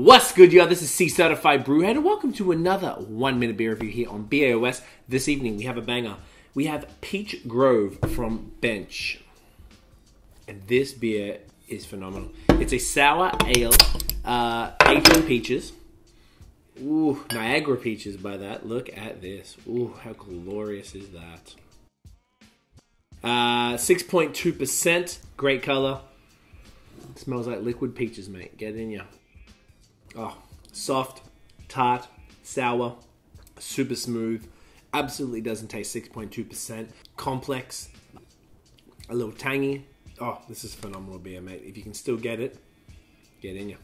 What's good, y'all? This is Cee Certified Brewhead, and welcome to another one minute beer review here on BAOS. This evening, we have a banger. We have Peach Grove from Bench. And this beer is phenomenal. It's a sour ale, uh, aged peaches. Ooh, Niagara peaches by that. Look at this. Ooh, how glorious is that? Uh, 6.2%. Great color. smells like liquid peaches, mate. Get in ya. Oh, soft, tart, sour, super smooth. Absolutely doesn't taste 6.2%. Complex, a little tangy. Oh, this is phenomenal beer, mate. If you can still get it, get in ya.